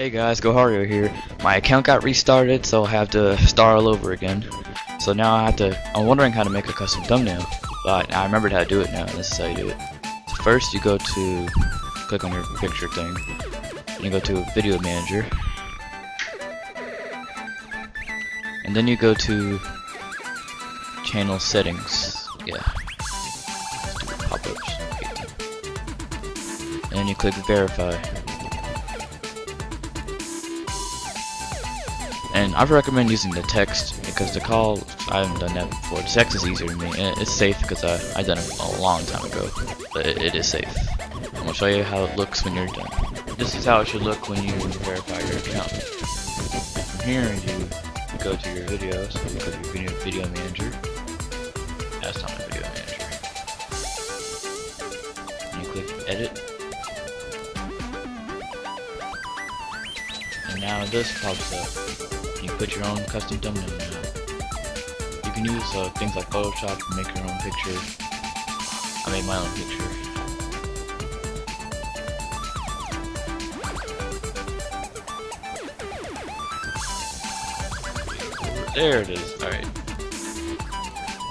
Hey guys, GoHario here. My account got restarted, so I have to start all over again. So now I have to, I'm wondering how to make a custom thumbnail. But I remembered how to do it now, this is how you do it. So first you go to, click on your picture thing, and you go to Video Manager. And then you go to Channel Settings, yeah. Pop-ups. And then you click Verify. And I recommend using the text because the call, I haven't done that before. The text is easier to me it's safe because I, I done it a long time ago. But it, it is safe. I'm going to show you how it looks when you're done. This is how it should look when you verify your account. From here you go to your videos, you go to your video, video manager. That's not my video manager. And you click edit. And now this pops up. You can put your own custom thumbnail now. You can use uh, things like Photoshop to make your own picture. I made my own picture. There it is. Alright.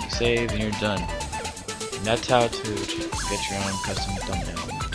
You save and you're done. And that's how to get your own custom thumbnail.